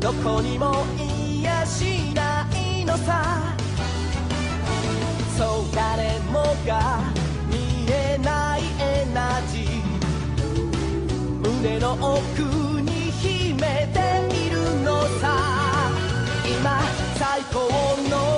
どこにもいやしないのさ。そう誰もが見えないエナジー。胸の奥に秘めているのさ。今最高の